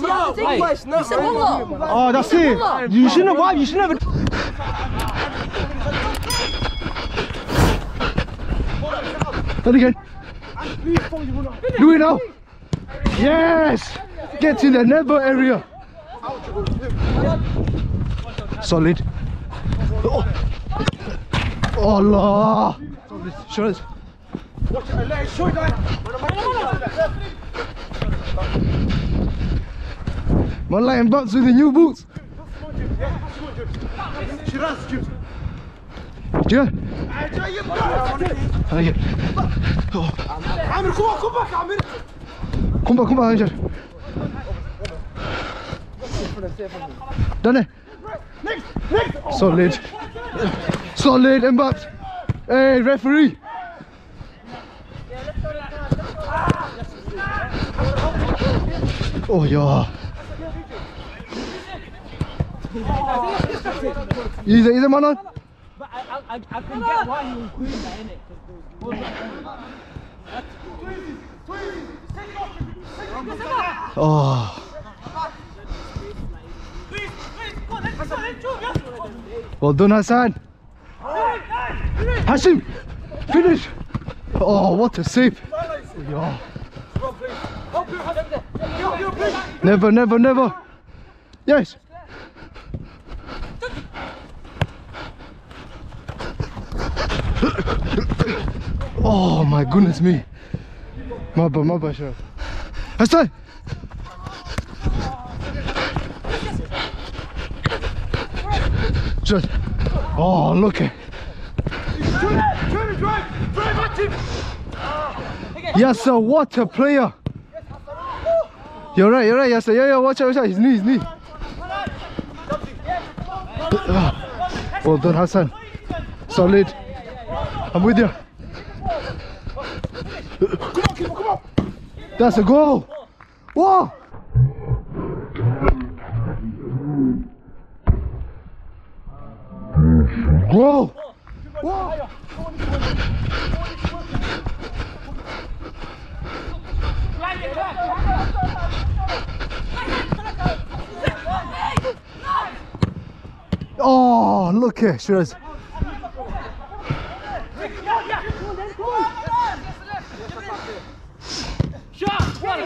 No, English, no. said wallah. Oh, that's it. You shouldn't have. Why? You shouldn't have. Done again. Do it now. Yes. Get in the nether area. Solid. Oh. oh Allah. Show us. Man like butts with the new boots. Yeah. Hadi gel. Oh. عامر كوبا كوبا عامر Kom back, kom back, Hajar. Done it. Solid. Solid, Mbappé. Hey, referee. Oh, yeah. Easy, easy, man. on. But I, I, I, I can get why he was doing that, innit? 'Cause the- Oh. Well done, Hassan. Hashim, finish. Oh, what a save. Yeah. Never, never, never. Yes. Oh my goodness me. My my bad, Sharaf. Hassan. Just. Oh, look at. Yes, sir. What a player. You're right. You're right. Yes, sir. Yeah, yeah. Watch out. Watch out. His knee. His knee. Well done, Hassan. Solid. I'm with you. That's a goal. Whoa. Goal. Whoa. Oh, look at Shiraz. Shot!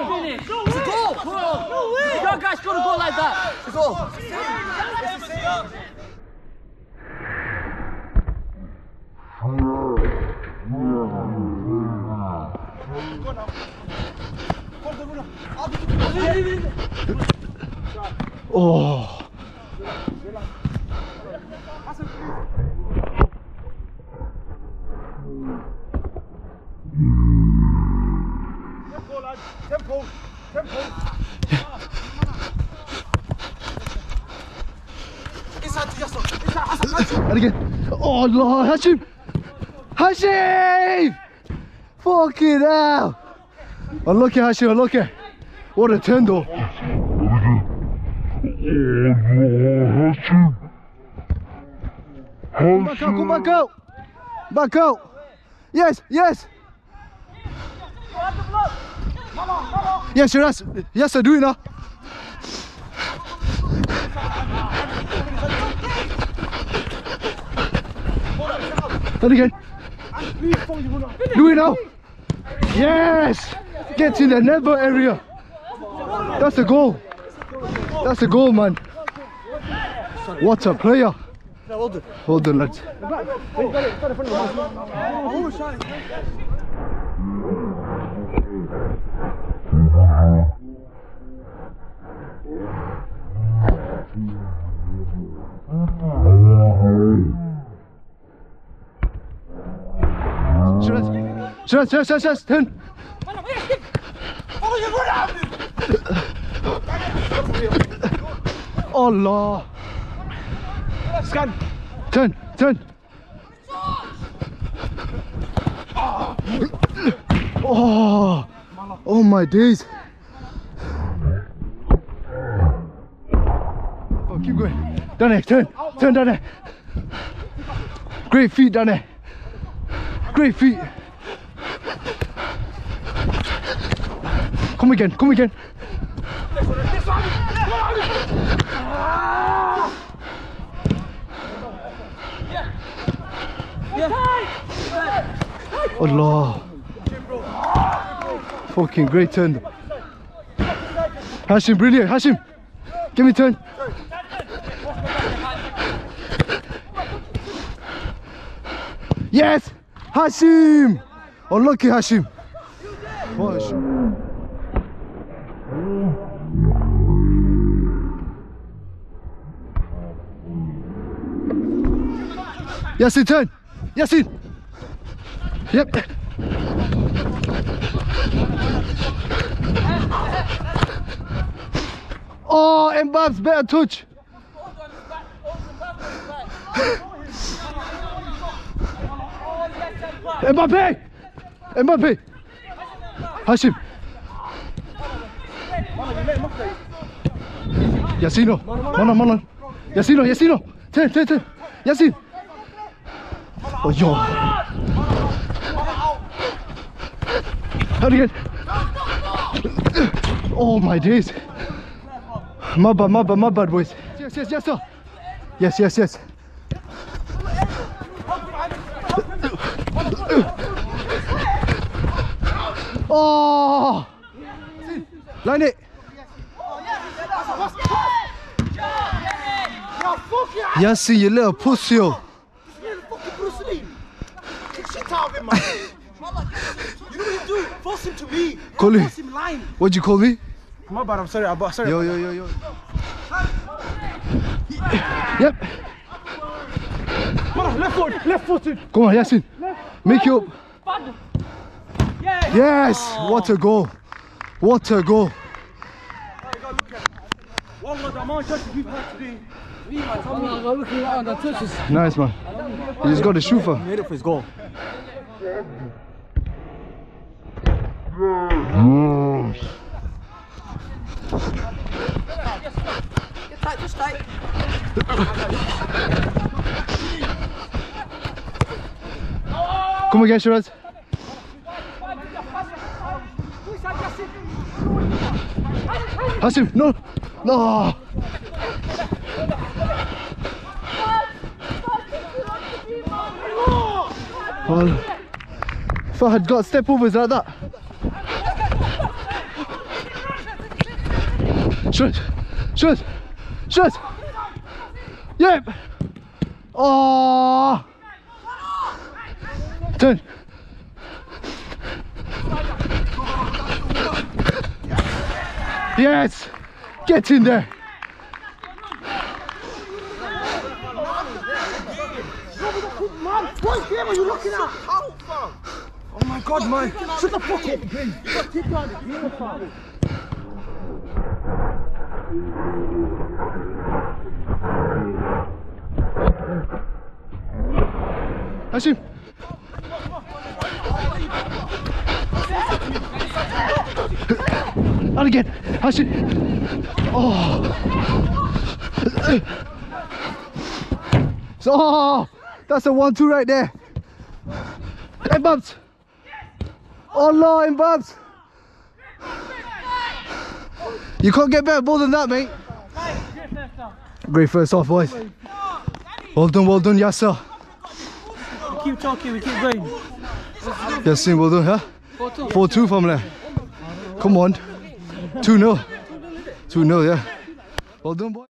What a! It's a goal! No way! Your guy scored a goal like that! It's a goal! Oh. tempo lad Tempo. Tempo. And again. Oh Lord, Hashim! Hashim! Fucking hell! Unlucky Hashim, unlucky. What a turn though. Hashim! Hashim! Come back out, come back out! Back out! Yes, yes! Yes, yes. Yes, I do it now. Then again. Do it now. Yes. Get in the nether area. That's a goal. That's a goal, man. What a player. Well done, lads. Shiraz, Shiraz, Shiraz. Turn. Allah. scan Turn, turn. Oh, oh my days. Oh, keep going. Down there, turn, turn down there. Great feet down there. Great feet. Come again, come again. Allah. Fucking great turn. Hashim, brilliant. Hashim, give me turn. Yes! Hashim! Oh, Unlucky Hashim. What a shot. Yasin, turn! Yasin! Yep. Oh, Mbap's better touch. Mbappe! Mbappe! Hashim! Yasino! Manon, Manon! Yasino, Yasino! Turn, turn, turn! Yasin! Oh, yo! Out again! Oh my days! My bad, my bad, my bad, boys. Yes, yes, yes, sir. Yes, yes, yes. Oh! Line it. Yes, you little pussy. Fucking Bruce Lee. Kick shit out of him, man. you know what you do? Force him to me. Call him. Force him line. What'd you call me? My bad, I'm sorry. I'm sorry. Yo, yo, yo, yo. Yep. Come on, left foot, left footed. Come on, Yasin. Make you up. Yes! What a goal. What a goal. One was the amount of touches we've had today. I'm looking around the touches. Nice, man. You just got the shoe for. Made it for his goal. Come again, Shiraz. Hashim, no, no. Well, if I had got step overs like that. Shiraz, Shiraz, Shiraz. Yep. Oh. Yes! Get in there! What game are you looking at? Oh my god, man. Shut the fuck up, please. You got kicked out the game, fam. Hashim! Again! Hashim! Oh! So, oh, that's a one-two right there. Hey, Bubs! Oh, no, Bubs! You can't get better ball than that, mate. Great first off, boys. Well done, well done, yes, sir. Keep talking, we keep going. Yes, well done, huh? 4-2 from there. Come on. 2-0. 2-0, yeah. Well done, boy.